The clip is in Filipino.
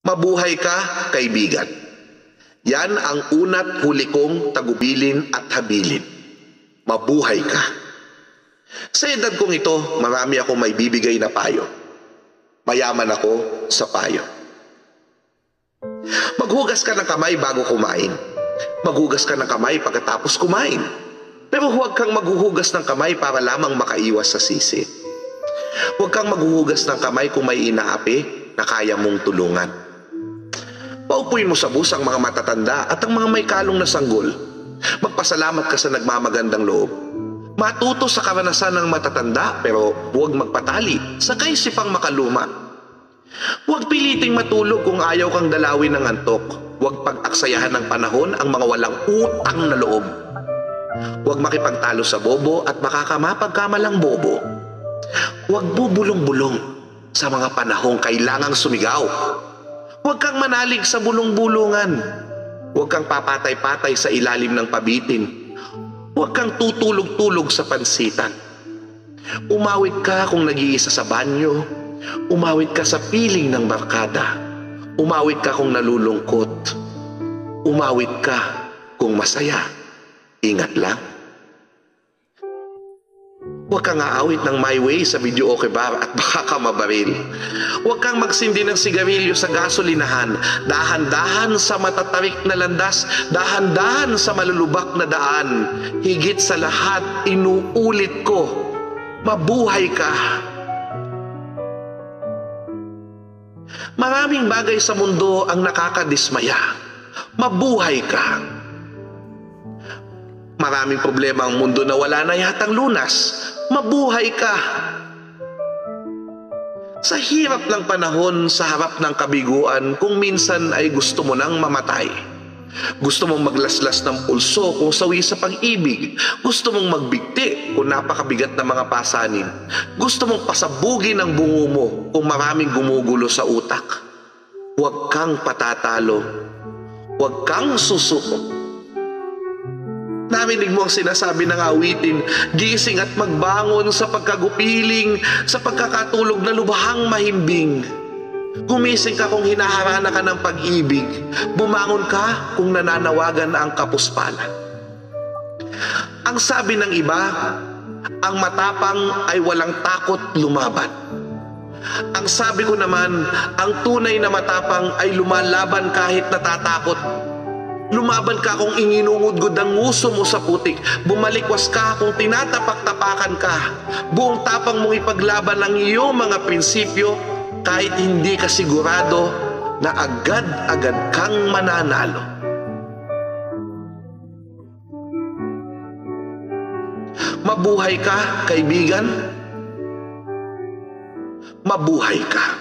Mabuhay ka, kaibigan. Yan ang unat huli kong tagubilin at habilin. Mabuhay ka. Sa edad kong ito, marami akong may bibigay na payo. Mayaman ako sa payo. Maghugas ka ng kamay bago kumain. Maghugas ka ng kamay pagkatapos kumain. Pero huwag kang maghuhugas ng kamay para lamang makaiwas sa sisi. Huwag kang maghuhugas ng kamay kung may inaapi na kaya mong tulungan. Paupuin mo sa bus ang mga matatanda at ang mga may kalong na sanggol. Magpasalamat ka sa nagmamagandang loob. Matuto sa karanasan ng matatanda pero huwag magpatali sa kaisipang makaluma. Huwag piliting matulog kung ayaw kang dalawin ng antok. Huwag pag-aksayahan ng panahon ang mga walang utang na loob. Huwag makipagtalo sa bobo at makakamapagkamalang bobo. Huwag bubulong-bulong sa mga panahong kailangang sumigaw. Huwag kang manalig sa bulong-bulungan. Huwag kang papatay-patay sa ilalim ng pabitin. Huwag kang tutulog-tulog sa pansitan. Umawit ka kung nag-iisa sa banyo. Umawit ka sa piling ng barkada. Umawit ka kung nalulungkot. Umawit ka kung masaya. Ingat lang. Huwag kang aawit ng my way sa video okay bar at baka ka mabaril. Huwag kang magsindi ng sigarilyo sa gasolinahan. Dahan-dahan sa matatarik na landas, dahan-dahan sa malulubak na daan. Higit sa lahat, inuulit ko, mabuhay ka. Maraming bagay sa mundo ang nakakadismaya. Mabuhay ka. Maraming problema ang mundo na wala na yatang lunas. Mabuhay ka. Sa hirap ng panahon, sa harap ng kabiguan, kung minsan ay gusto mo nang mamatay. Gusto mong maglaslas ng pulso kung sawi sa pag-ibig. Gusto mong magbigti kung napakabigat na mga pasanin. Gusto mong pasabugin ang bungo mo kung maraming gumugulo sa utak. Huwag kang patatalo. Huwag kang susuko. Narinig mo ang sinasabi ng awitin, gising at magbangon sa pagkagupiling, sa pagkakatulog na lubhang mahimbing. Gumising ka kung hinaharana ka ng pag-ibig. Bumangon ka kung nananawagan ang kapuspalan. Ang sabi ng iba, ang matapang ay walang takot lumaban. Ang sabi ko naman, ang tunay na matapang ay lumalaban kahit natatakot Lumaban ka kung inginungudgod ang nguso mo sa putik. Bumalikwas ka kung tinatapak-tapakan ka. Buong tapang mong ipaglaban ang iyong mga prinsipyo kahit hindi ka sigurado na agad-agad kang mananalo. Mabuhay ka, kaibigan. Mabuhay ka.